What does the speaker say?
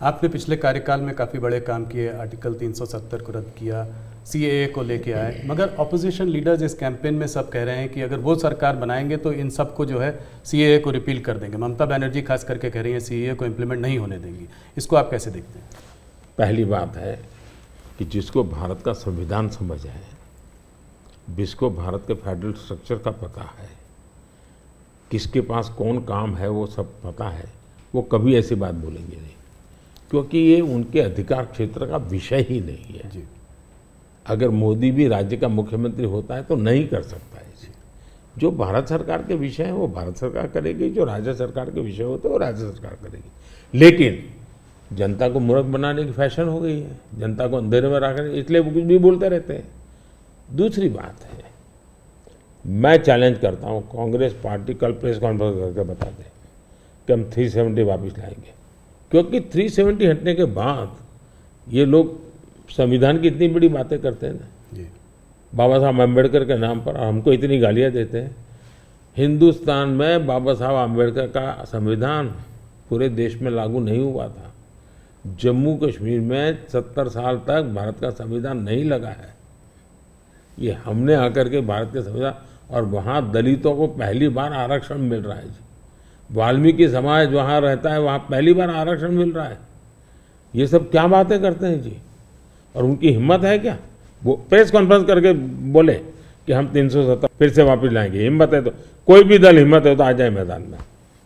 आपने पिछले कार्यकाल में काफ़ी बड़े काम किए आर्टिकल 370 को रद्द किया सी को लेके आए। मगर ऑपोजिशन लीडर्स इस कैंपेन में सब कह रहे हैं कि अगर वो सरकार बनाएँगे तो इन सबको जो है सी को रिपील कर देंगे। ममता बनर्जी खास करके कह रही हैं सी को इम्प्लीमेंट नहीं होने देंगी। इसको आप कैसे देखते हैं? पहली बात है कि जिसको भारत का संविधान समझ है, जिसको भारत के फेडरल स्ट्रक्चर का पता है, किसके पास कौन काम है वो सब पता है, वो कभी ऐसी बात बोलेंगे नहीं। क्योंकि ये उनके अधिकार क्षेत्र का विषय ही नहीं है। जी। अगर मोदी भी राज्य का मुख्यमंत्री होता है तो नहीं कर सकता है जो भारत सरकार के विषय हैं वो भारत सरकार करेगी जो राज्य सरकार के विषय होते हैं वो राज्य सरकार करेगी। लेकिन जनता को मूर्ख बनाने की फ़ैशन हो गई है। जनता को अंधेरे में रखने इसलिए वो कुछ भी बोलते रहते हैं। दूसरी बात है मैं चैलेंज करता हूँ कांग्रेस पार्टी कल प्रेस कॉन्फ्रेंस करके बता दें कि हम 370 वापस लाएँगे। क्योंकि 370 हटने के बाद ये लोग संविधान की इतनी बड़ी बातें करते हैं ना। बाबा साहब अंबेडकर के नाम पर और हमको इतनी गालियाँ देते हैं। हिंदुस्तान में बाबा साहब अंबेडकर का संविधान पूरे देश में लागू नहीं हुआ था। जम्मू कश्मीर में सत्तर साल तक भारत का संविधान नहीं लगा है। ये हमने आकर के भारत के संविधान और वहाँ दलितों को पहली बार आरक्षण मिल रहा है जी। वाल्मीकि समाज वहाँ रहता है, वहाँ पहली बार आरक्षण मिल रहा है। ये सब क्या बातें करते हैं जी? और उनकी हिम्मत है क्या? वो प्रेस कॉन्फ्रेंस करके बोले कि हम तीन सौ सत्तर फिर से वापस लाएँगे। हिम्मत है तो कोई भी दल हिम्मत है तो आ जाए मैदान में।